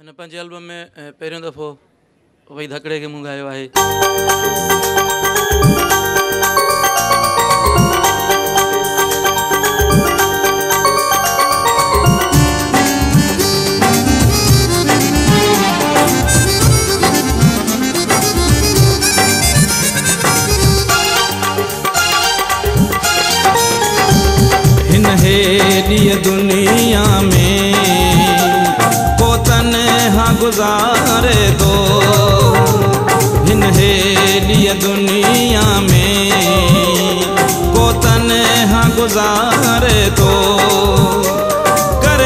Album में पहिरियों दफ़ो वही धकिड़े खे मूं ॻायो आहे گذاري ٿو هن هيڏيءَ دنيا ۾ ڪو تنها گذاري ٿو ڪر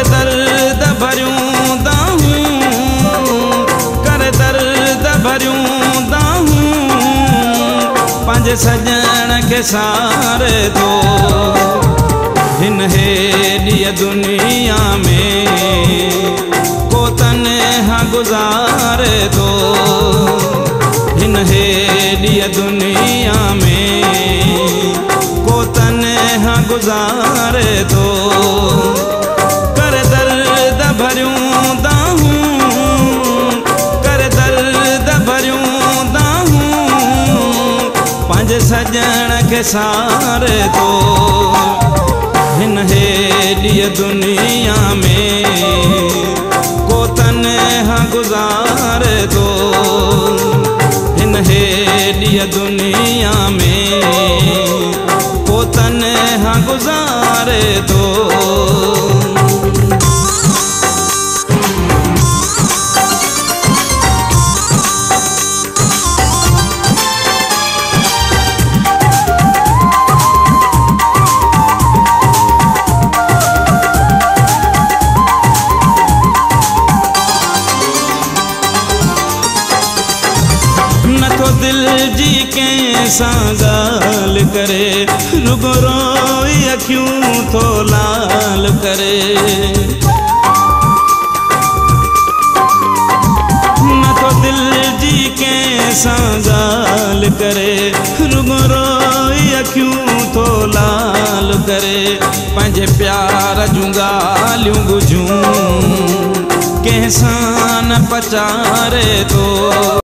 سڄڻ کي ساري ٿو هن هيڏيءَ دنيا ۾ دنيا ۾. ڪو تنها گذاري ٿو ڪر سڄڻ کي ساري هن دنيا ۾. ڪو تنها گذاري ٿو ये दुनिया में। पोतन हाँ गुजारे दो। دل جي ڪنهن سان ڳالهه ڪري؟ رڳو لال ڪري. نٿو دل جي ڪنهن سان ڳالهه ڪري؟ رڳو روئي اکيون ٿو لال ڪري. پنهنجي پيار جون ڳالهيون ٻجهون. ڪنهن سان نه پچاري ٿو